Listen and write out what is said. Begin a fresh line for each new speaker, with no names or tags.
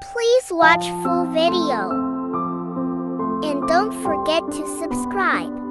Please watch full video. And don't forget to subscribe.